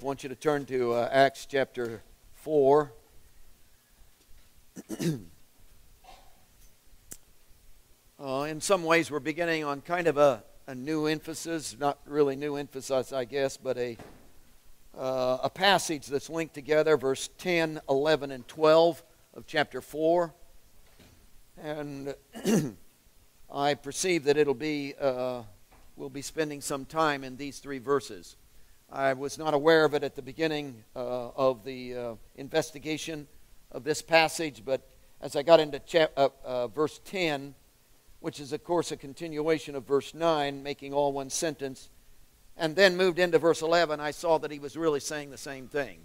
I want you to turn to uh, Acts chapter 4. uh, in some ways, we're beginning on kind of a, a new emphasis, not really new emphasis, I guess, but a, uh, a passage that's linked together, verse 10, 11, and 12 of chapter 4. And I perceive that it'll be, uh, we'll be spending some time in these three verses. I was not aware of it at the beginning uh, of the uh, investigation of this passage, but as I got into chap- uh, uh, verse 10, which is, of course, a continuation of verse 9, making all one sentence, and then moved into verse 11, I saw that he was really saying the same thing.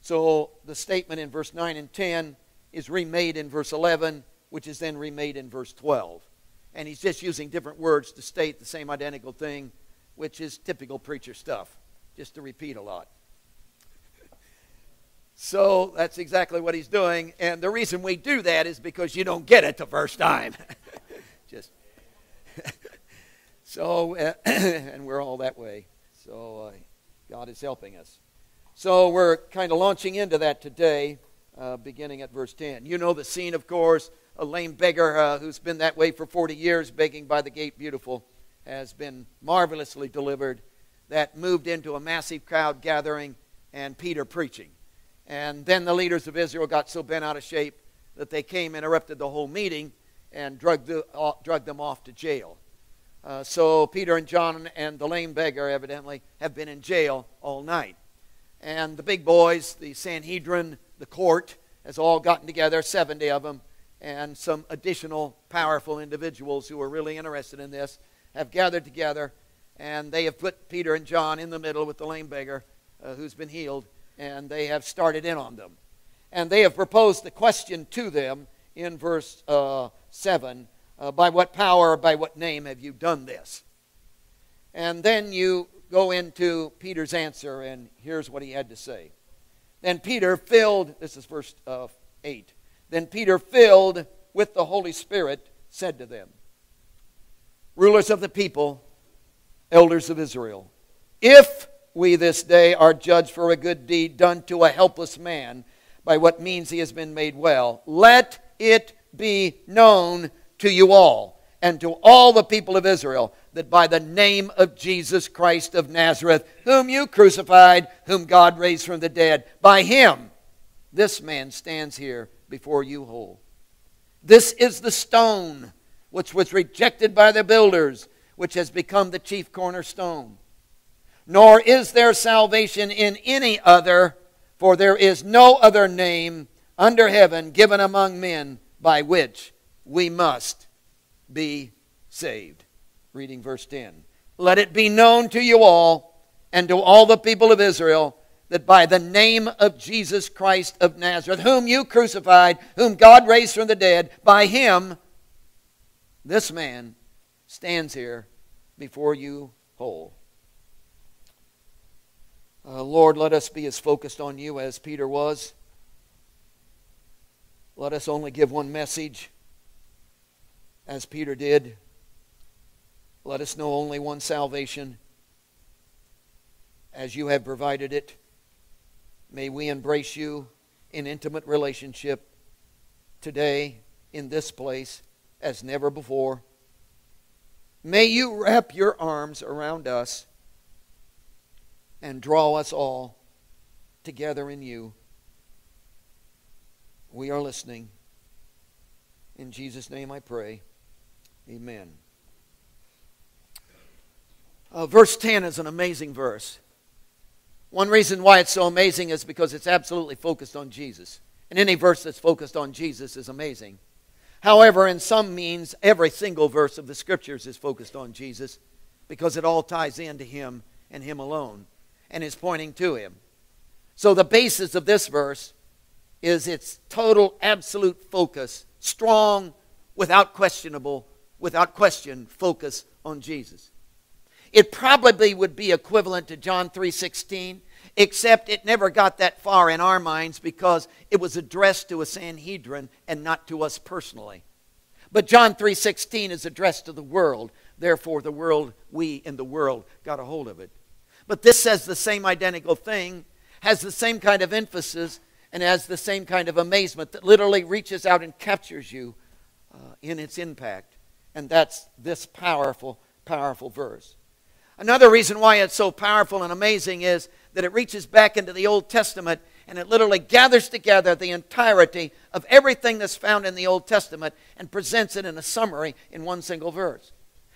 So the statement in verse 9 and 10 is remade in verse 11, which is then remade in verse 12. And he's just using different words to state the same identical thing, which is typical preacher stuff, just to repeat a lot. So that's exactly what he's doing. And the reason we do that is because you don't get it the first time. just so, uh, and we're all that way. So uh, God is helping us. So we're kind of launching into that today, uh, beginning at verse 10. You know the scene, of course. A lame beggar uh, who's been that way for 40 years, begging by the gate beautiful, has been marvelously delivered. That moved into a massive crowd gathering and Peter preaching. And then the leaders of Israel got so bent out of shape that they came, interrupted the whole meeting, and drugged, the, uh, drugged them off to jail. Uh, so Peter and John and the lame beggar evidently have been in jail all night. And the big boys, the Sanhedrin, the court, has all gotten together, 70 of them, and some additional powerful individuals who are really interested in this have gathered together, and they have put Peter and John in the middle with the lame beggar uh, who's been healed, and they have started in on them. And they have proposed the question to them in verse uh, 7 uh, By what power, by what name have you done this? And then you go into Peter's answer, and here's what he had to say. Then Peter filled, this is verse uh, 8. Then Peter, filled with the Holy Spirit, said to them, Rulers of the people, elders of Israel, if we this day are judged for a good deed done to a helpless man, by what means he has been made well. Let it be known to you all and to all the people of Israel that by the name of Jesus Christ of Nazareth, whom you crucified, whom God raised from the dead, by him this man stands here before you whole. This is the stone which was rejected by the builders, which has become the chief cornerstone nor is there salvation in any other, for there is no other name under heaven given among men by which we must be saved. Reading verse 10. Let it be known to you all and to all the people of Israel that by the name of Jesus Christ of Nazareth, whom you crucified, whom God raised from the dead, by him, this man stands here before you whole. Uh, Lord, let us be as focused on you as Peter was. Let us only give one message as Peter did. Let us know only one salvation as you have provided it. May we embrace you in intimate relationship today in this place as never before. May you wrap your arms around us and draw us all together in you. We are listening. In Jesus' name I pray. Amen. Uh, verse 10 is an amazing verse. One reason why it's so amazing is because it's absolutely focused on Jesus. And any verse that's focused on Jesus is amazing. However, in some means, every single verse of the scriptures is focused on Jesus because it all ties into Him and Him alone and is pointing to him. So the basis of this verse is its total, absolute focus, strong, without questionable, without question, focus on Jesus. It probably would be equivalent to John 3:16, except it never got that far in our minds because it was addressed to a Sanhedrin and not to us personally. But John 3:16 is addressed to the world, therefore the world we in the world got a hold of it. But this says the same identical thing has the same kind of emphasis and has the same kind of amazement that literally reaches out and captures you uh, in its impact. And that's this powerful, powerful verse. Another reason why it's so powerful and amazing is that it reaches back into the Old Testament and it literally gathers together the entirety of everything that's found in the Old Testament and presents it in a summary in one single verse.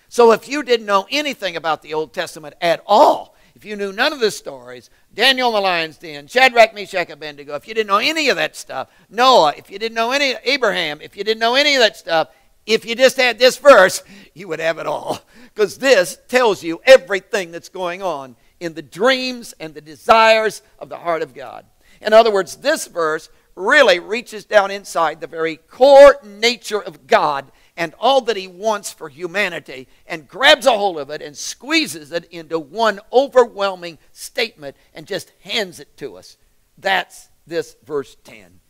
So if you didn't know anything about the Old Testament at all, if you knew none of the stories, Daniel in the lion's den, Shadrach, Meshach, Abednego, if you didn't know any of that stuff, Noah, if you didn't know any, Abraham, if you didn't know any of that stuff, if you just had this verse, you would have it all. Because this tells you everything that's going on in the dreams and the desires of the heart of God. In other words, this verse really reaches down inside the very core nature of God and all that He wants for humanity and grabs a hold of it and squeezes it into one overwhelming statement and just hands it to us. That's this verse 10.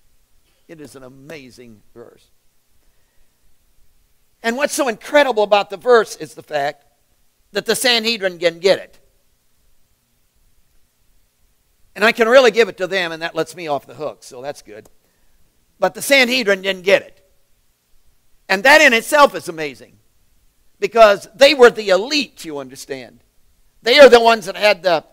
It is an amazing verse. And what's so incredible about the verse is the fact that the Sanhedrin can get it. And I can really give it to them, and that lets me off the hook, so that's good. But the Sanhedrin didn't get it. And that in itself is amazing because they were the elite, you understand. They are the ones that had the,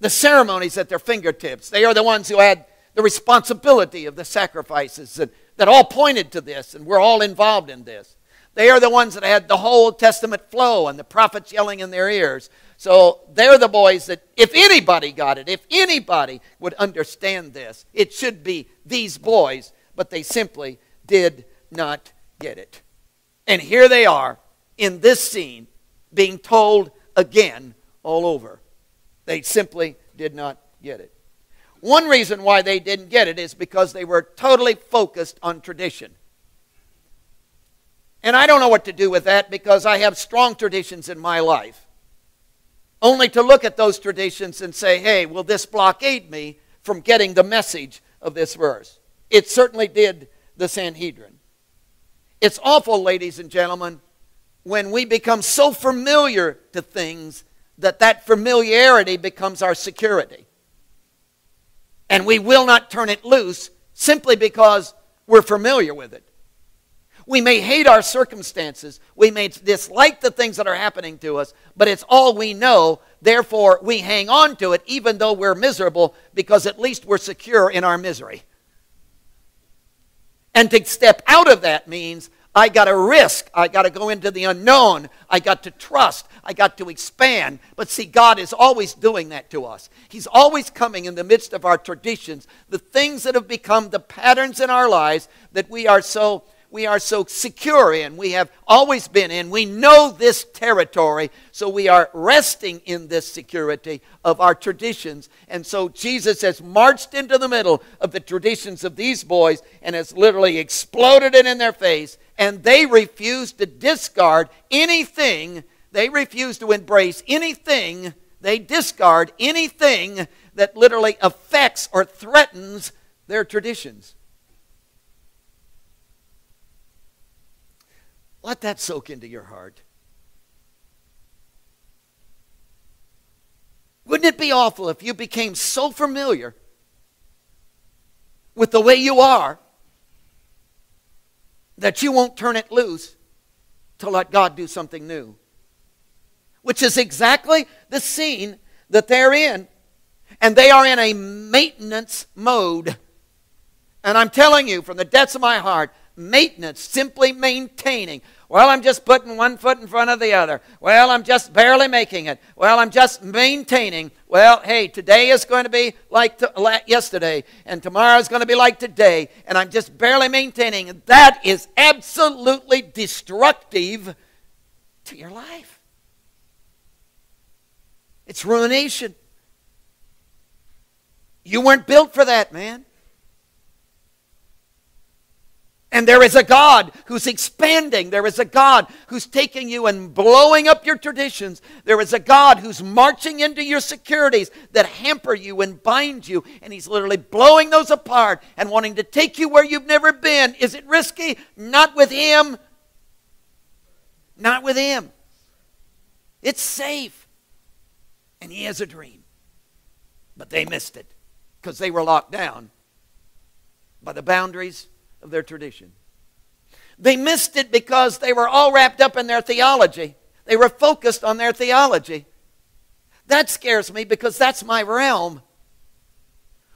the ceremonies at their fingertips, they are the ones who had the responsibility of the sacrifices that, that all pointed to this, and we're all involved in this. They are the ones that had the whole Testament flow and the prophets yelling in their ears. So they're the boys that, if anybody got it, if anybody would understand this, it should be these boys, but they simply did not get it. And here they are in this scene being told again all over. They simply did not get it. One reason why they didn't get it is because they were totally focused on tradition. And I don't know what to do with that because I have strong traditions in my life only to look at those traditions and say, hey, will this blockade me from getting the message of this verse? It certainly did the Sanhedrin. It's awful, ladies and gentlemen, when we become so familiar to things that that familiarity becomes our security. And we will not turn it loose simply because we're familiar with it. We may hate our circumstances. We may dislike the things that are happening to us, but it's all we know. Therefore, we hang on to it even though we're miserable because at least we're secure in our misery. And to step out of that means I got to risk. I got to go into the unknown. I got to trust. I got to expand. But see, God is always doing that to us. He's always coming in the midst of our traditions, the things that have become the patterns in our lives that we are so we are so secure in, we have always been in. We know this territory, so we are resting in this security of our traditions. And so Jesus has marched into the middle of the traditions of these boys and has literally exploded it in their face. And they refuse to discard anything, they refuse to embrace anything, they discard anything that literally affects or threatens their traditions. Let that soak into your heart. Wouldn't it be awful if you became so familiar with the way you are that you won't turn it loose to let God do something new? Which is exactly the scene that they're in. And they are in a maintenance mode. And I'm telling you from the depths of my heart, maintenance, simply maintaining. Well, I'm just putting one foot in front of the other. Well, I'm just barely making it. Well, I'm just maintaining. Well, hey, today is going to be like to, yesterday, and tomorrow is going to be like today, and I'm just barely maintaining. That is absolutely destructive to your life. It's ruination. You weren't built for that, man. And there is a God who's expanding. There is a God who's taking you and blowing up your traditions. There is a God who's marching into your securities that hamper you and bind you. And He's literally blowing those apart and wanting to take you where you've never been. Is it risky? Not with Him. Not with Him. It's safe. And He has a dream. But they missed it. because they were locked down by the boundaries of their tradition. They missed it because they were all wrapped up in their theology. They were focused on their theology. That scares me because that's my realm.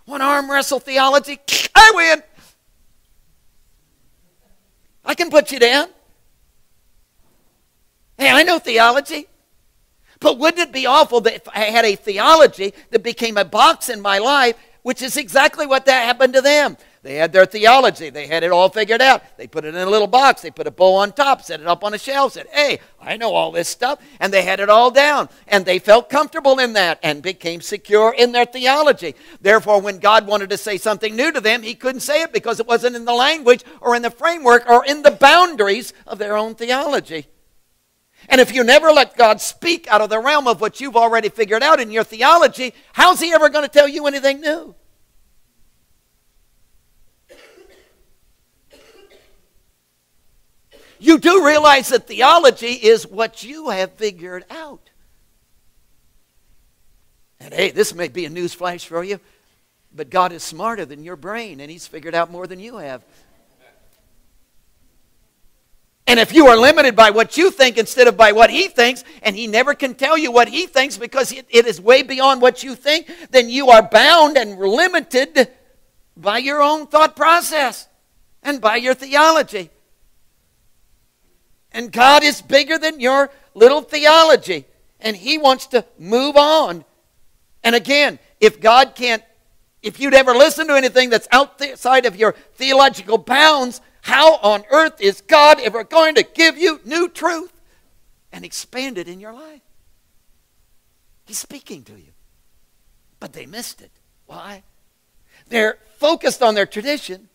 One arm wrestle theology, I win. I can put you down. Hey, I know theology. But wouldn't it be awful that if I had a theology that became a box in my life, which is exactly what that happened to them? They had their theology. They had it all figured out. They put it in a little box. They put a bow on top, set it up on a shelf, said, Hey, I know all this stuff. And they had it all down. And they felt comfortable in that and became secure in their theology. Therefore, when God wanted to say something new to them, He couldn't say it because it wasn't in the language or in the framework or in the boundaries of their own theology. And if you never let God speak out of the realm of what you've already figured out in your theology, how's He ever going to tell you anything new? You do realize that theology is what you have figured out. And hey, this may be a news flash for you, but God is smarter than your brain, and He's figured out more than you have. And if you are limited by what you think instead of by what he thinks, and he never can tell you what he thinks because it, it is way beyond what you think, then you are bound and limited by your own thought process and by your theology. And God is bigger than your little theology, and he wants to move on. And again, if God can't, if you'd ever listen to anything that's outside of your theological bounds, how on earth is God ever going to give you new truth and expand it in your life? He's speaking to you. But they missed it. Why? They're focused on their tradition,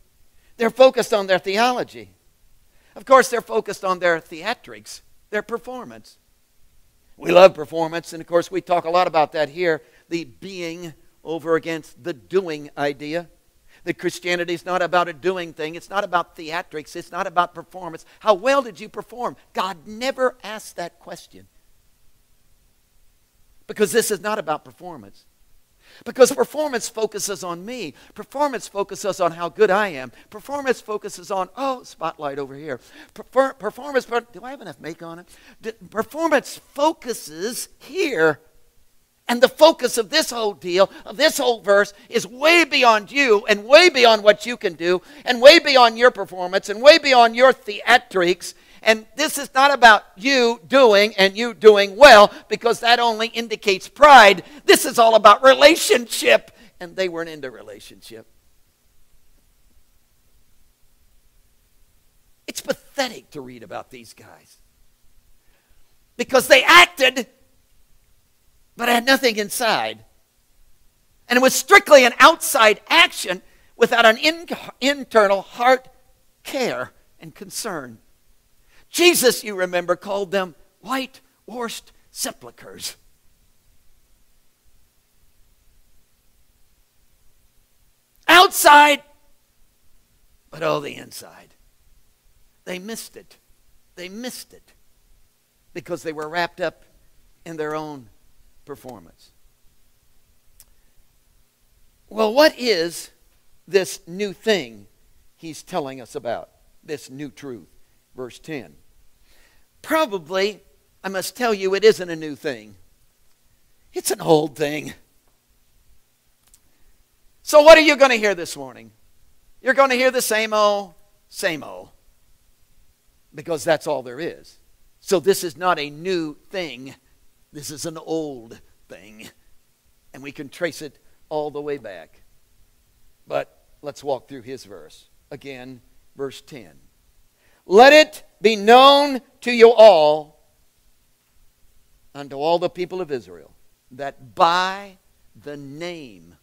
they're focused on their theology. Of course, they're focused on their theatrics, their performance. We love performance, and of course, we talk a lot about that here the being over against the doing idea. That Christianity is not about a doing thing. It's not about theatrics. It's not about performance. How well did you perform? God never asked that question. Because this is not about performance. Because performance focuses on me. Performance focuses on how good I am. Performance focuses on, oh, spotlight over here. performance, do I have enough make on it? Performance focuses here and the focus of this whole deal, of this whole verse, is way beyond you and way beyond what you can do and way beyond your performance and way beyond your theatrics. And this is not about you doing and you doing well because that only indicates pride. This is all about relationship. And they weren't into relationship. It's pathetic to read about these guys because they acted but had nothing inside. And it was strictly an outside action without an in- internal heart care and concern. Jesus, you remember, called them whitewashed sepulchres. Outside, but oh, the inside. They missed it. They missed it because they were wrapped up in their own performance. Well, what is this new thing he's telling us about? This new truth. Verse 10. Probably, I must tell you, it isn't a new thing, it's an old thing. So, what are you going to hear this morning? You're going to hear the same old, same old. Because that's all there is. So, this is not a new thing this is an old thing, and we can trace it all the way back. But let's walk through his verse. Again, verse 10. Let it be known to you all, unto all the people of Israel, that by the name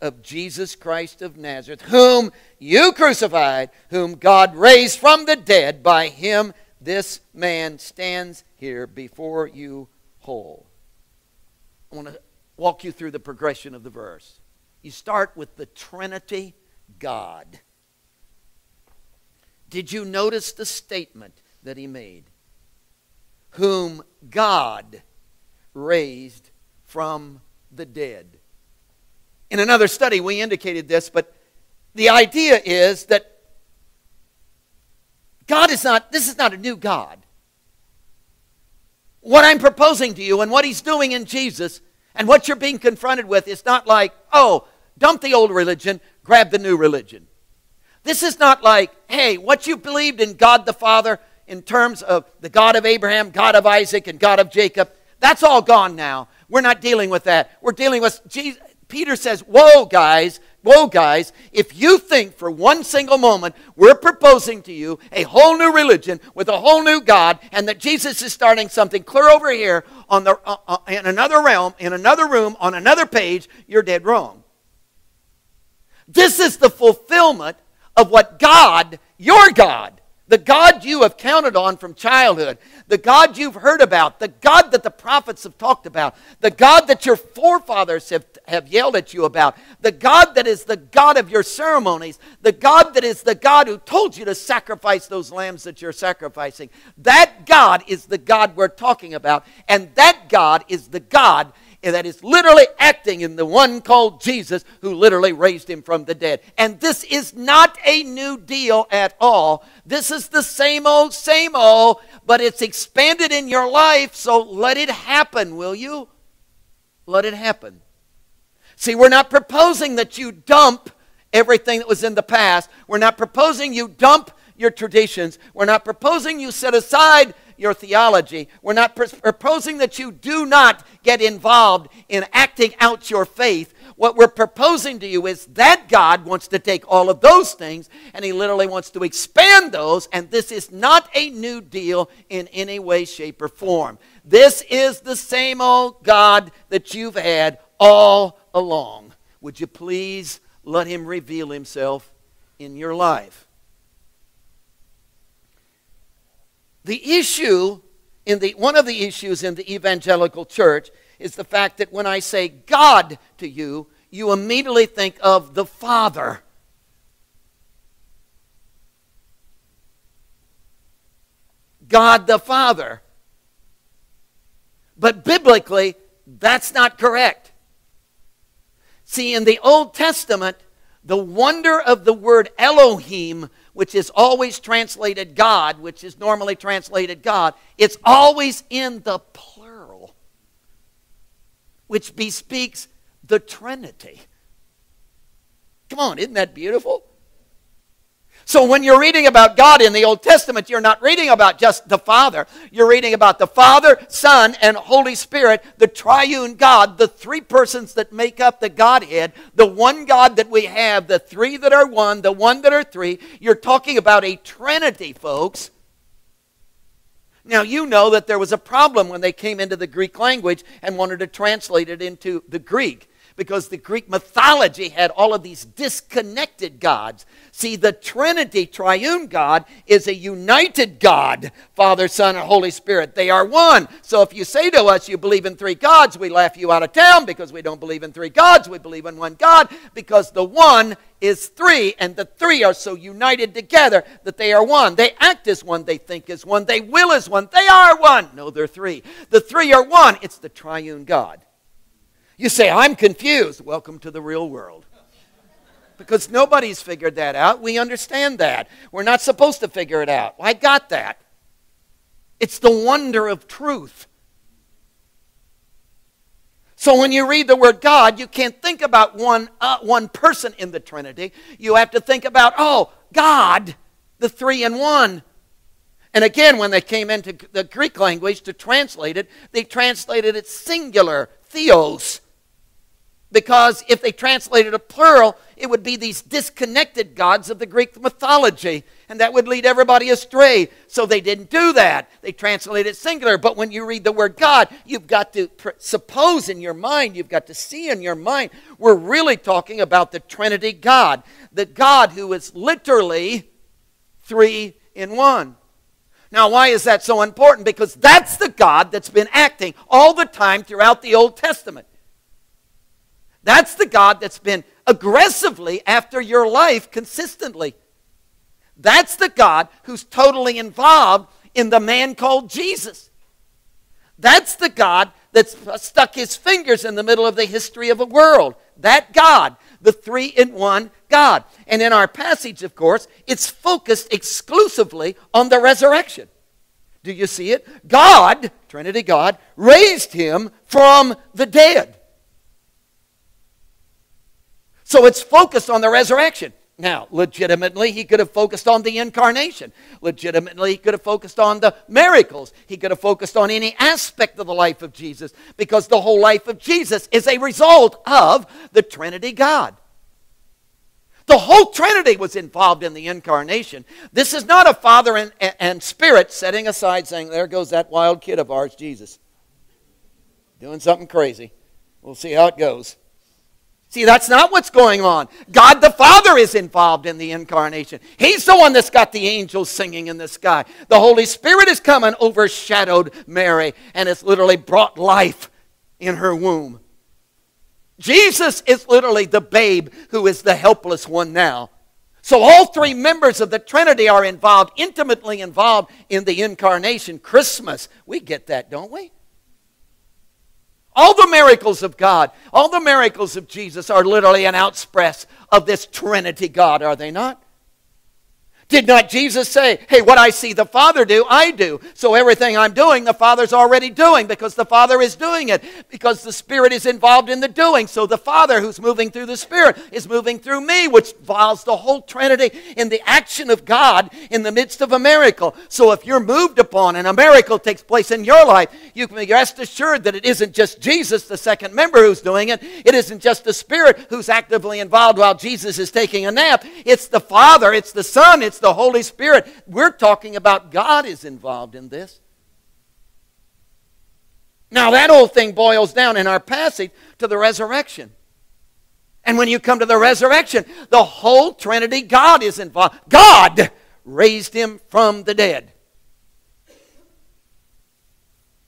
of Jesus Christ of Nazareth, whom you crucified, whom God raised from the dead, by him this man stands here before you whole. I want to walk you through the progression of the verse. You start with the Trinity God. Did you notice the statement that he made? Whom God raised from the dead. In another study, we indicated this, but the idea is that God is not, this is not a new God. What I'm proposing to you and what He's doing in Jesus and what you're being confronted with is not like, oh, dump the old religion, grab the new religion. This is not like, hey, what you believed in God the Father in terms of the God of Abraham, God of Isaac, and God of Jacob, that's all gone now. We're not dealing with that. We're dealing with Jesus. Peter says, Whoa, guys, whoa, guys, if you think for one single moment we're proposing to you a whole new religion with a whole new God and that Jesus is starting something clear over here on the, uh, uh, in another realm, in another room, on another page, you're dead wrong. This is the fulfillment of what God, your God, the God you have counted on from childhood, the God you've heard about, the God that the prophets have talked about, the God that your forefathers have, have yelled at you about, the God that is the God of your ceremonies, the God that is the God who told you to sacrifice those lambs that you're sacrificing. That God is the God we're talking about, and that God is the God that is literally acting in the one called Jesus who literally raised him from the dead. And this is not a new deal at all. This is the same old, same old, but it's expanded in your life, so let it happen, will you? Let it happen. See, we're not proposing that you dump everything that was in the past. We're not proposing you dump your traditions. We're not proposing you set aside your theology. We're not proposing that you do not get involved in acting out your faith. What we're proposing to you is that God wants to take all of those things and He literally wants to expand those, and this is not a new deal in any way, shape, or form. This is the same old God that you've had all along. Would you please let Him reveal Himself in your life? The issue in the one of the issues in the evangelical church is the fact that when I say God to you, you immediately think of the Father. God the Father. But biblically, that's not correct. See, in the Old Testament, the wonder of the word Elohim which is always translated God, which is normally translated God, it's always in the plural, which bespeaks the Trinity. Come on, isn't that beautiful? So when you're reading about God in the Old Testament, you're not reading about just the Father. You're reading about the Father, Son, and Holy Spirit, the triune God, the three persons that make up the Godhead, the one God that we have, the three that are one, the one that are three. You're talking about a Trinity, folks. Now, you know that there was a problem when they came into the Greek language and wanted to translate it into the Greek because the Greek mythology had all of these disconnected gods. See, the Trinity, triune God, is a united God Father, Son, and Holy Spirit. They are one. So if you say to us you believe in three gods, we laugh you out of town because we don't believe in three gods. We believe in one God because the one is three, and the three are so united together that they are one. They act as one, they think as one, they will as one, they are one. No, they're three. The three are one. It's the triune God. You say, I'm confused. Welcome to the real world. Because nobody's figured that out. We understand that. We're not supposed to figure it out. I got that. It's the wonder of truth. So when you read the word God, you can't think about one, uh, one person in the Trinity. You have to think about, oh, God, the three in one. And again, when they came into the Greek language to translate it, they translated it singular, theos. Because if they translated a plural, it would be these disconnected gods of the Greek mythology, and that would lead everybody astray. So they didn't do that. They translated it singular. But when you read the word God, you've got to suppose in your mind, you've got to see in your mind, we're really talking about the Trinity God, the God who is literally three in one. Now, why is that so important? Because that's the God that's been acting all the time throughout the Old Testament. That's the God that's been aggressively after your life consistently. That's the God who's totally involved in the man called Jesus. That's the God that's stuck his fingers in the middle of the history of the world. That God, the three in one God. And in our passage, of course, it's focused exclusively on the resurrection. Do you see it? God, Trinity God, raised him from the dead. So it's focused on the resurrection. Now, legitimately, he could have focused on the incarnation. Legitimately, he could have focused on the miracles. He could have focused on any aspect of the life of Jesus because the whole life of Jesus is a result of the Trinity God. The whole Trinity was involved in the incarnation. This is not a Father and, and Spirit setting aside saying, There goes that wild kid of ours, Jesus. Doing something crazy. We'll see how it goes. See, that's not what's going on. God the Father is involved in the incarnation. He's the one that's got the angels singing in the sky. The Holy Spirit has come and overshadowed Mary and has literally brought life in her womb. Jesus is literally the babe who is the helpless one now. So all three members of the Trinity are involved, intimately involved in the incarnation. Christmas, we get that, don't we? All the miracles of God, all the miracles of Jesus are literally an outexpress of this Trinity God, are they not? Did not Jesus say, Hey, what I see the Father do, I do. So everything I'm doing, the Father's already doing because the Father is doing it, because the Spirit is involved in the doing. So the Father who's moving through the Spirit is moving through me, which involves the whole Trinity in the action of God in the midst of a miracle. So if you're moved upon and a miracle takes place in your life, you can be rest assured that it isn't just Jesus, the second member, who's doing it. It isn't just the Spirit who's actively involved while Jesus is taking a nap. It's the Father, it's the Son, it's the Holy Spirit. We're talking about God is involved in this. Now, that whole thing boils down in our passage to the resurrection. And when you come to the resurrection, the whole Trinity, God is involved. God raised him from the dead.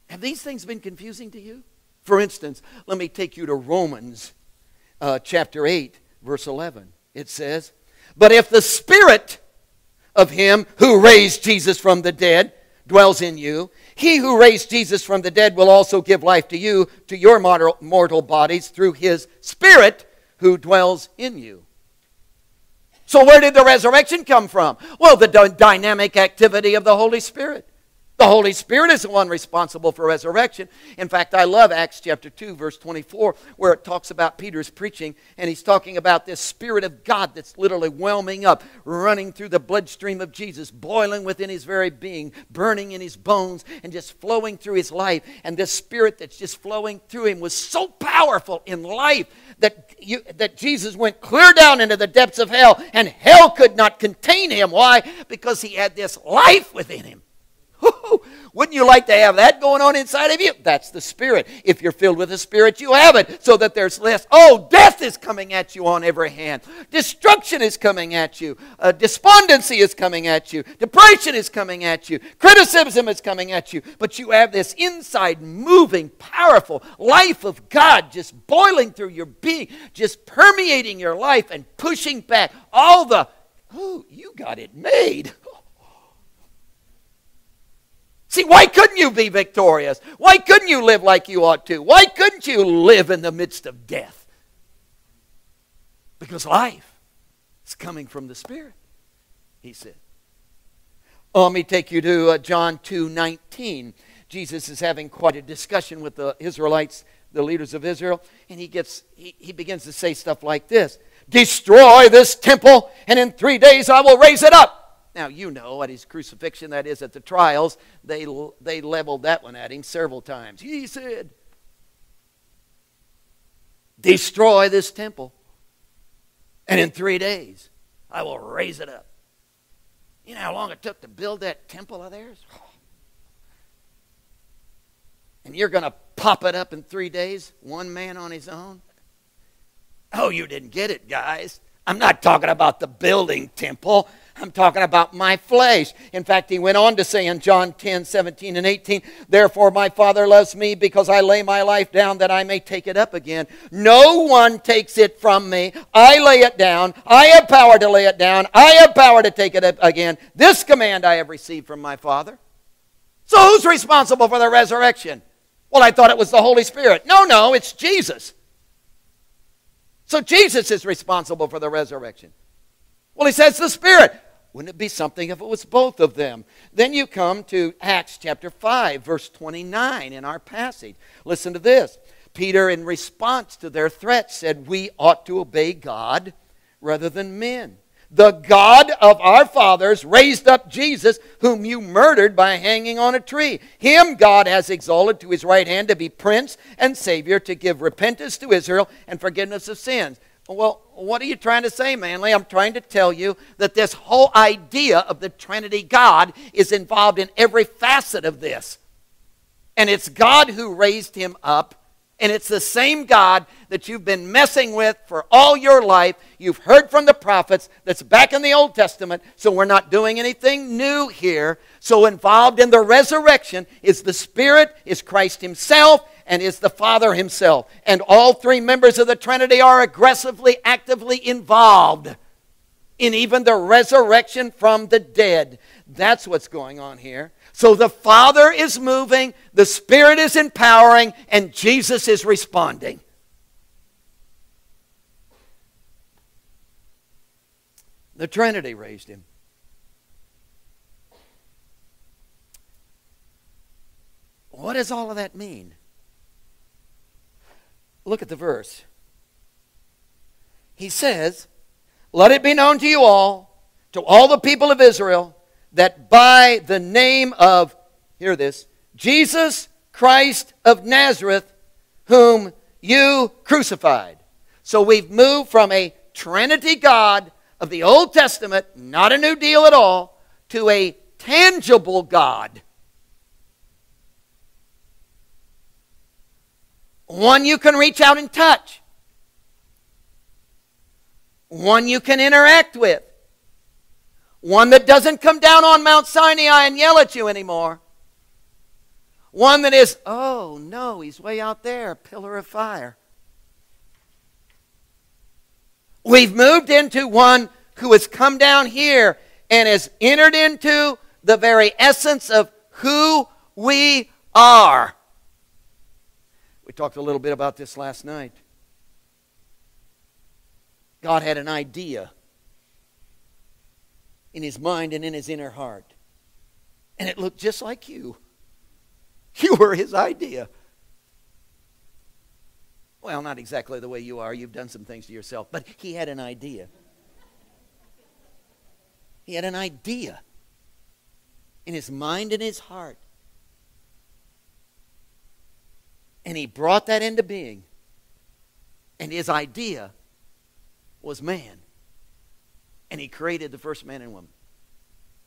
Have these things been confusing to you? For instance, let me take you to Romans uh, chapter 8, verse 11. It says, But if the Spirit of him who raised Jesus from the dead dwells in you. He who raised Jesus from the dead will also give life to you, to your mortal bodies, through his Spirit who dwells in you. So, where did the resurrection come from? Well, the dynamic activity of the Holy Spirit. The Holy Spirit is the one responsible for resurrection. In fact, I love Acts chapter 2, verse 24, where it talks about Peter's preaching, and he's talking about this Spirit of God that's literally whelming up, running through the bloodstream of Jesus, boiling within his very being, burning in his bones, and just flowing through his life. And this Spirit that's just flowing through him was so powerful in life that, you, that Jesus went clear down into the depths of hell, and hell could not contain him. Why? Because he had this life within him. Wouldn't you like to have that going on inside of you? That's the Spirit. If you're filled with the Spirit, you have it so that there's less. Oh, death is coming at you on every hand. Destruction is coming at you. Uh, despondency is coming at you. Depression is coming at you. Criticism is coming at you. But you have this inside moving, powerful life of God just boiling through your being, just permeating your life and pushing back all the, oh, you got it made. See, why couldn't you be victorious? Why couldn't you live like you ought to? Why couldn't you live in the midst of death? Because life is coming from the Spirit, he said. Oh, let me take you to uh, John 2 19. Jesus is having quite a discussion with the Israelites, the leaders of Israel, and he, gets, he, he begins to say stuff like this Destroy this temple, and in three days I will raise it up. Now, you know at his crucifixion, that is, at the trials, they, they leveled that one at him several times. He said, Destroy this temple, and in three days I will raise it up. You know how long it took to build that temple of theirs? And you're going to pop it up in three days, one man on his own? Oh, you didn't get it, guys. I'm not talking about the building temple. I'm talking about my flesh. In fact, he went on to say in John 10, 17, and 18, Therefore my Father loves me because I lay my life down that I may take it up again. No one takes it from me. I lay it down. I have power to lay it down. I have power to take it up again. This command I have received from my Father. So who's responsible for the resurrection? Well, I thought it was the Holy Spirit. No, no, it's Jesus. So Jesus is responsible for the resurrection. Well, he says the Spirit. Wouldn't it be something if it was both of them? Then you come to Acts chapter 5, verse 29 in our passage. Listen to this. Peter, in response to their threat, said, We ought to obey God rather than men. The God of our fathers raised up Jesus, whom you murdered by hanging on a tree. Him God has exalted to his right hand to be prince and savior, to give repentance to Israel and forgiveness of sins. Well, what are you trying to say, Manley? I'm trying to tell you that this whole idea of the Trinity God is involved in every facet of this. And it's God who raised him up and it's the same God that you've been messing with for all your life. You've heard from the prophets that's back in the Old Testament, so we're not doing anything new here. So, involved in the resurrection is the Spirit, is Christ Himself, and is the Father Himself. And all three members of the Trinity are aggressively, actively involved in even the resurrection from the dead. That's what's going on here. So the Father is moving, the Spirit is empowering, and Jesus is responding. The Trinity raised him. What does all of that mean? Look at the verse. He says, Let it be known to you all, to all the people of Israel, that by the name of, hear this, Jesus Christ of Nazareth, whom you crucified. So we've moved from a Trinity God of the Old Testament, not a new deal at all, to a tangible God. One you can reach out and touch. One you can interact with. One that doesn't come down on Mount Sinai and yell at you anymore. One that is, oh no, he's way out there, pillar of fire. We've moved into one who has come down here and has entered into the very essence of who we are. Talked a little bit about this last night. God had an idea in his mind and in his inner heart. And it looked just like you. You were his idea. Well, not exactly the way you are. You've done some things to yourself. But he had an idea. He had an idea in his mind and his heart. And he brought that into being. And his idea was man and he created the first man and woman.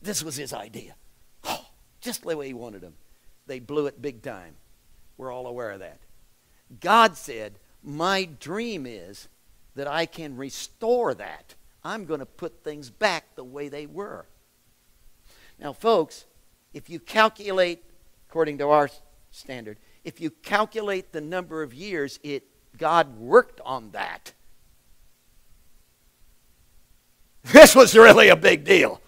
This was his idea. Oh, just the way he wanted them. They blew it big time. We're all aware of that. God said, My dream is that I can restore that. I'm going to put things back the way they were. Now, folks, if you calculate, according to our standard, if you calculate the number of years it God worked on that, This was really a big deal.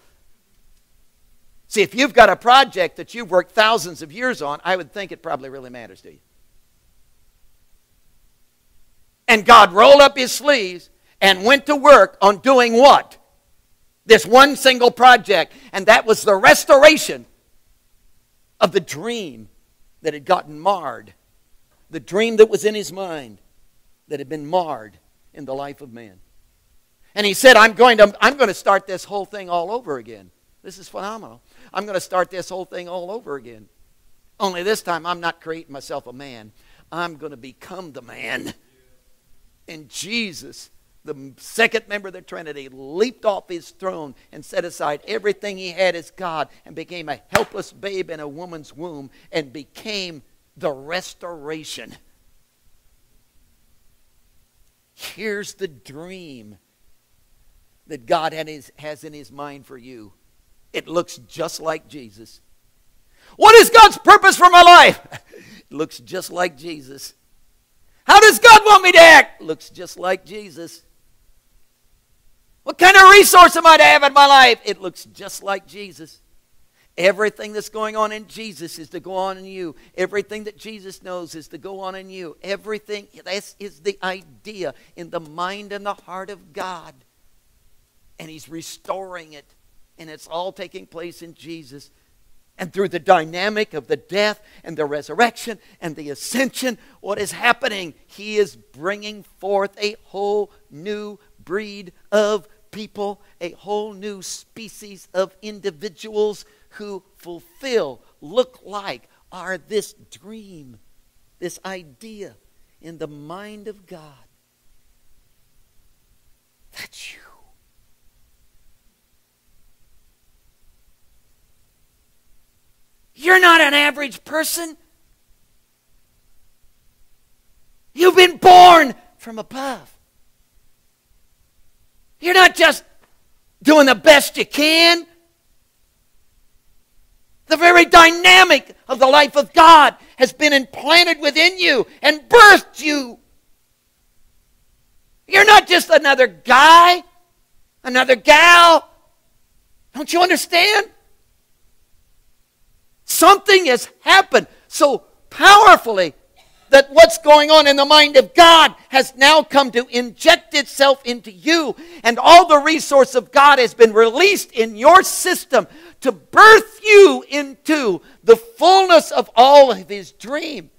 See, if you've got a project that you've worked thousands of years on, I would think it probably really matters to you. And God rolled up his sleeves and went to work on doing what? This one single project. And that was the restoration of the dream that had gotten marred. The dream that was in his mind that had been marred in the life of man. And he said, I'm going, to, I'm going to start this whole thing all over again. This is phenomenal. I'm going to start this whole thing all over again. Only this time, I'm not creating myself a man. I'm going to become the man. And Jesus, the second member of the Trinity, leaped off his throne and set aside everything he had as God and became a helpless babe in a woman's womb and became the restoration. Here's the dream that God has in his mind for you. It looks just like Jesus. What is God's purpose for my life? It looks just like Jesus. How does God want me to act? Looks just like Jesus. What kind of resource am I to have in my life? It looks just like Jesus. Everything that's going on in Jesus is to go on in you. Everything that Jesus knows is to go on in you. Everything, this is the idea in the mind and the heart of God. And He's restoring it. And it's all taking place in Jesus. And through the dynamic of the death and the resurrection and the ascension, what is happening? He is bringing forth a whole new breed of people, a whole new species of individuals who fulfill, look like, are this dream, this idea in the mind of God. That's you. You're not an average person. You've been born from above. You're not just doing the best you can. The very dynamic of the life of God has been implanted within you and birthed you. You're not just another guy, another gal. Don't you understand? Something has happened so powerfully that what's going on in the mind of God has now come to inject itself into you, and all the resource of God has been released in your system to birth you into the fullness of all of His dream.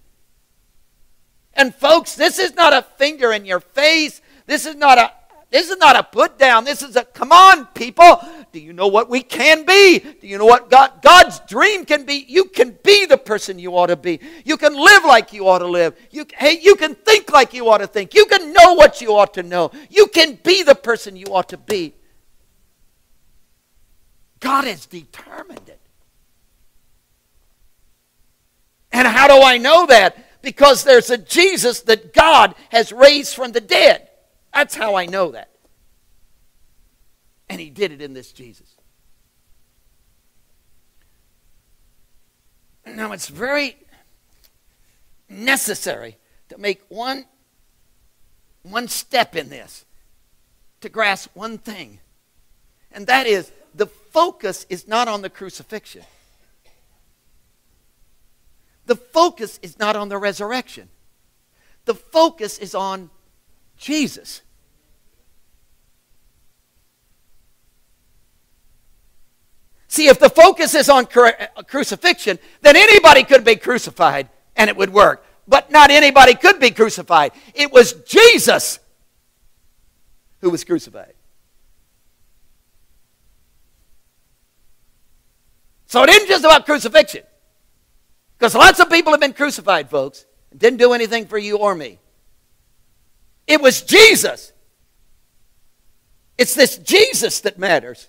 And folks, this is not a finger in your face. This is not a this is not a put down. This is a come on, people. Do you know what we can be? Do you know what God, God's dream can be? You can be the person you ought to be. You can live like you ought to live. You, hey, you can think like you ought to think. You can know what you ought to know. You can be the person you ought to be. God has determined it. And how do I know that? Because there's a Jesus that God has raised from the dead. That's how I know that. And he did it in this Jesus. Now, it's very necessary to make one, one step in this to grasp one thing, and that is the focus is not on the crucifixion. The focus is not on the resurrection. The focus is on Jesus. See, if the focus is on uh, crucifixion, then anybody could be crucified and it would work. But not anybody could be crucified. It was Jesus who was crucified. So it isn't just about crucifixion. Because lots of people have been crucified, folks, and didn't do anything for you or me. It was Jesus. It's this Jesus that matters.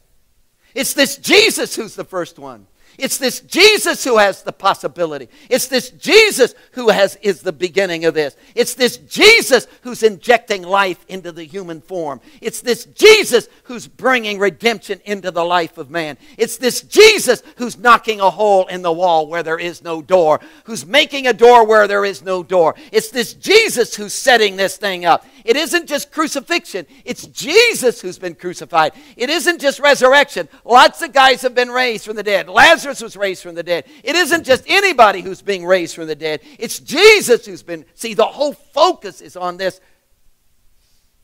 It's this Jesus who's the first one. It's this Jesus who has the possibility. It's this Jesus who has, is the beginning of this. It's this Jesus who's injecting life into the human form. It's this Jesus who's bringing redemption into the life of man. It's this Jesus who's knocking a hole in the wall where there is no door, who's making a door where there is no door. It's this Jesus who's setting this thing up. It isn't just crucifixion, it's Jesus who's been crucified. It isn't just resurrection. Lots of guys have been raised from the dead. Lazarus was raised from the dead. It isn't just anybody who's being raised from the dead, it's Jesus who's been. See, the whole focus is on this.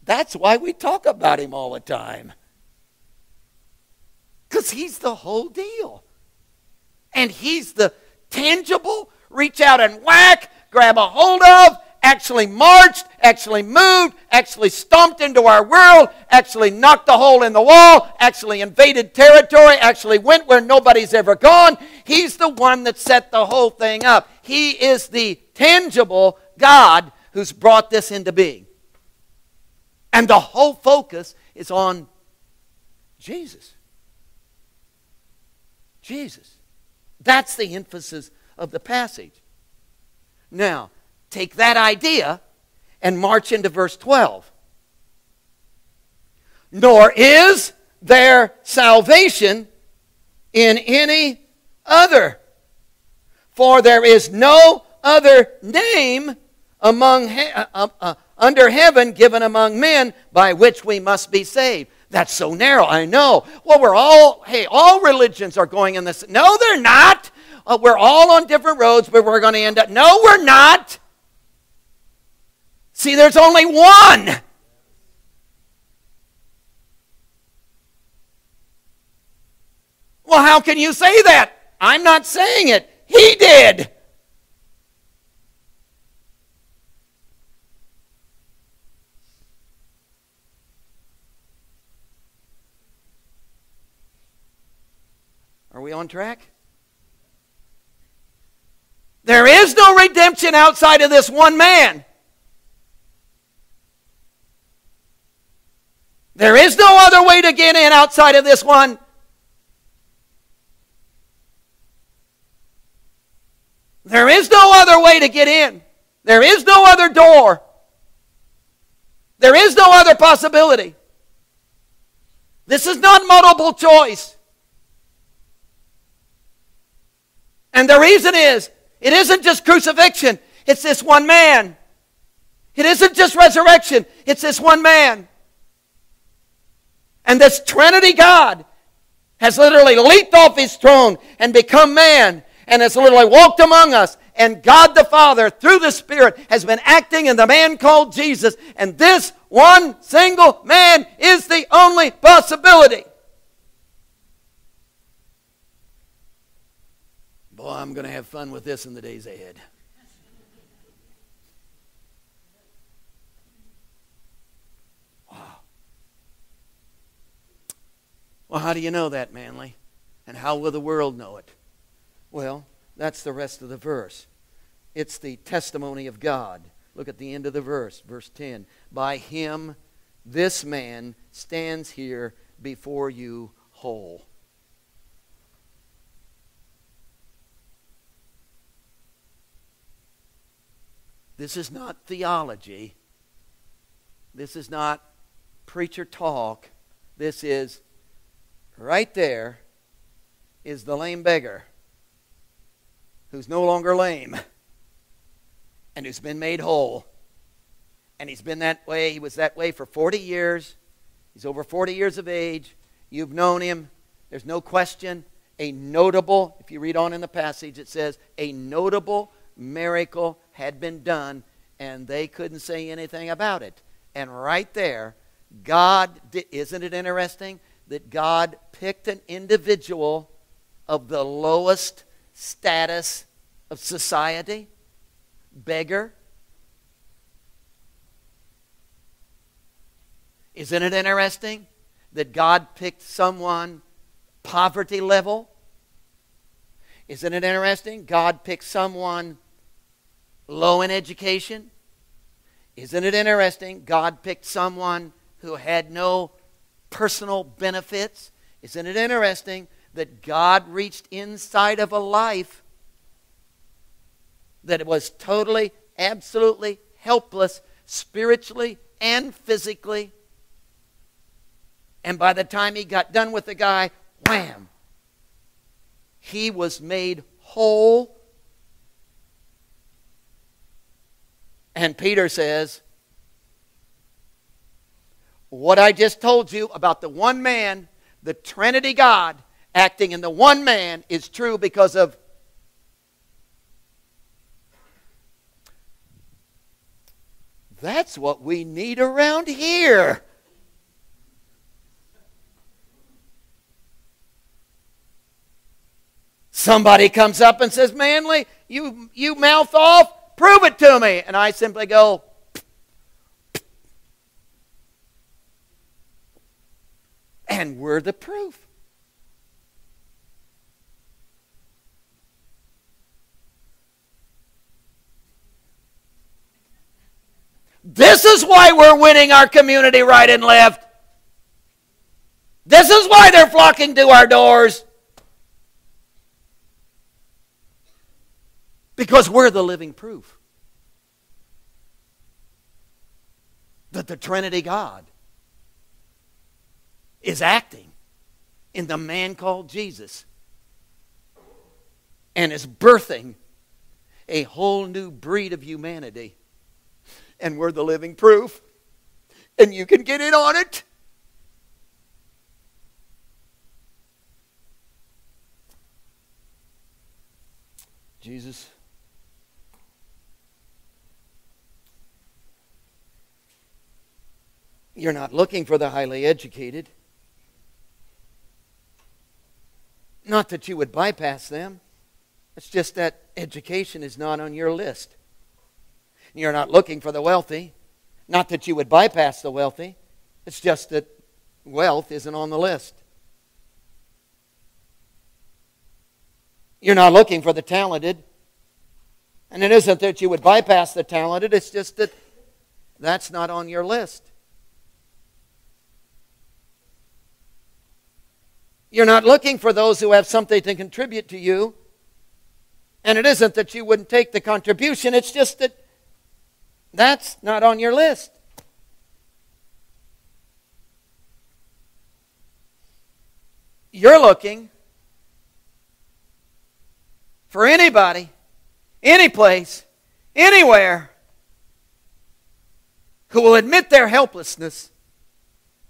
That's why we talk about him all the time. Because he's the whole deal. And he's the tangible, reach out and whack, grab a hold of, actually marched, actually moved, actually stomped into our world, actually knocked a hole in the wall, actually invaded territory, actually went where nobody's ever gone. He's the one that set the whole thing up. He is the tangible God who's brought this into being. And the whole focus is on Jesus. Jesus. That's the emphasis of the passage. Now, take that idea and march into verse 12. Nor is there salvation in any other, for there is no other name among he- uh, uh, uh, under heaven given among men by which we must be saved. That's so narrow. I know. Well, we're all, hey, all religions are going in this. No, they're not. Uh, we're all on different roads, but we're going to end up. No, we're not. See, there's only one. Well, how can you say that? I'm not saying it. He did. Are we on track? There is no redemption outside of this one man. There is no other way to get in outside of this one. There is no other way to get in. There is no other door. There is no other possibility. This is not multiple choice. And the reason is, it isn't just crucifixion, it's this one man. It isn't just resurrection, it's this one man. And this Trinity God has literally leaped off his throne and become man and has literally walked among us. And God the Father, through the Spirit, has been acting in the man called Jesus. And this one single man is the only possibility. Boy, I'm going to have fun with this in the days ahead. Well, how do you know that, Manley? And how will the world know it? Well, that's the rest of the verse. It's the testimony of God. Look at the end of the verse, verse 10. By him, this man stands here before you whole. This is not theology. This is not preacher talk. This is right there is the lame beggar who's no longer lame and who's been made whole. And he's been that way. He was that way for 40 years. He's over 40 years of age. You've known him. There's no question. A notable, if you read on in the passage, it says, a notable miracle had been done, and they couldn't say anything about it. And right there, God, isn't it interesting that God picked an individual of the lowest status of society? Beggar. Isn't it interesting that God picked someone poverty level? Isn't it interesting? God picked someone low in education. Isn't it interesting? God picked someone who had no personal benefits. Isn't it interesting that God reached inside of a life that was totally, absolutely helpless spiritually and physically? And by the time he got done with the guy, wham, he was made whole And Peter says, What I just told you about the one man, the Trinity God acting in the one man, is true because of That's what we need around here. Somebody comes up and says, Manley, you, you mouth off. Prove it to me. And I simply go, and we're the proof. This is why we're winning our community right and left. This is why they're flocking to our doors. Because we're the living proof that the Trinity God is acting in the man called Jesus and is birthing a whole new breed of humanity. And we're the living proof. And you can get in on it. Jesus. You're not looking for the highly educated. Not that you would bypass them. It's just that education is not on your list. You're not looking for the wealthy. Not that you would bypass the wealthy. It's just that wealth isn't on the list. You're not looking for the talented. And it isn't that you would bypass the talented, it's just that that's not on your list. You're not looking for those who have something to contribute to you. And it isn't that you wouldn't take the contribution, it's just that that's not on your list. You're looking for anybody, any place, anywhere who will admit their helplessness,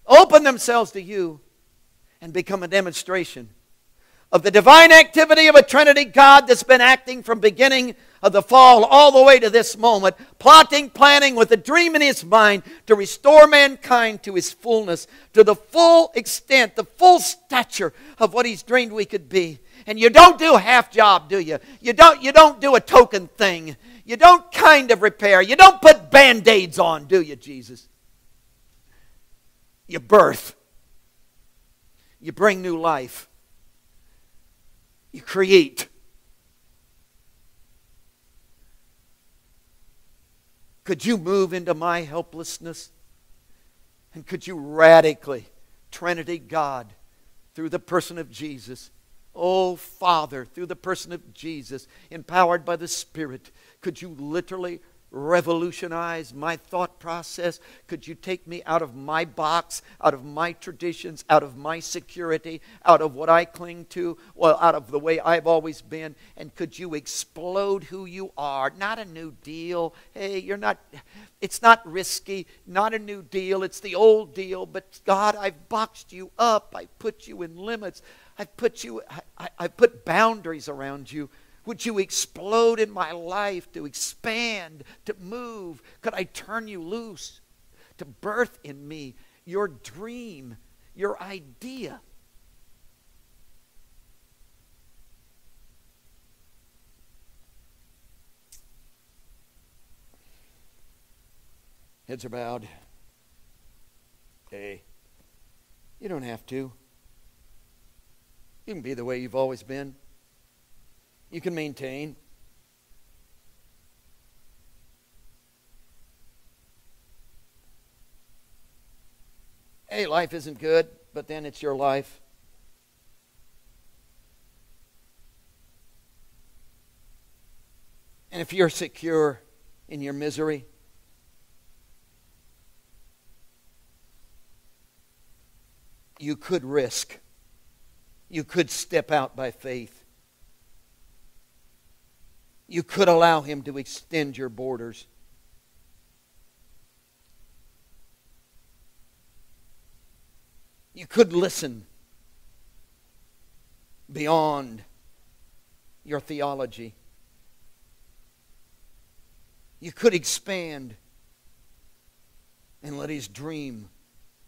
open themselves to you, and become a demonstration of the divine activity of a Trinity God that's been acting from beginning of the fall all the way to this moment, plotting, planning with a dream in his mind to restore mankind to his fullness, to the full extent, the full stature of what he's dreamed we could be. And you don't do a half job, do you? You don't, you don't do a token thing. You don't kind of repair. You don't put band aids on, do you, Jesus? You birth. You bring new life. You create. Could you move into my helplessness? And could you radically, Trinity God, through the person of Jesus, oh Father, through the person of Jesus, empowered by the Spirit, could you literally revolutionize my thought process? Could you take me out of my box, out of my traditions, out of my security, out of what I cling to, well, out of the way I've always been? And could you explode who you are? Not a new deal. Hey, you're not, it's not risky, not a new deal. It's the old deal. But God, I've boxed you up. I put you in limits. I've put you, I, I, I put boundaries around you. Would you explode in my life to expand, to move? Could I turn you loose to birth in me your dream, your idea? Heads are bowed. Hey, you don't have to. You can be the way you've always been you can maintain. Hey, life isn't good, but then it's your life. And if you're secure in your misery, you could risk. You could step out by faith you could allow Him to extend your borders. You could listen beyond your theology. You could expand and let His dream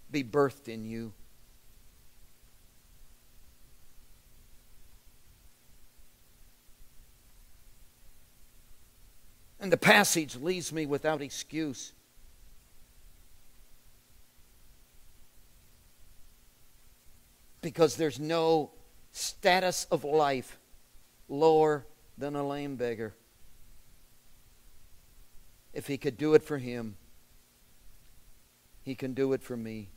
be birthed in you. And the passage leaves me without excuse. Because there's no status of life lower than a lame beggar. If he could do it for him, he can do it for me.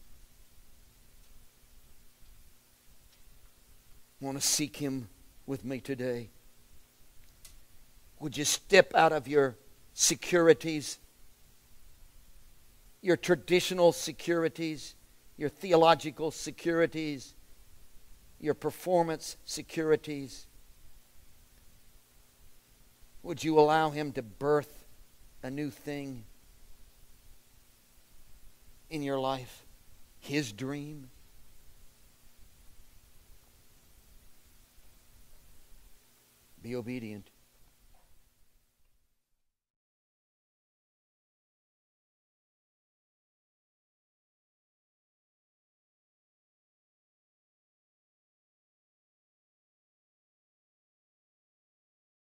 Want to seek him with me today. Would you step out of your securities, your traditional securities, your theological securities, your performance securities? Would you allow Him to birth a new thing in your life? His dream? Be obedient.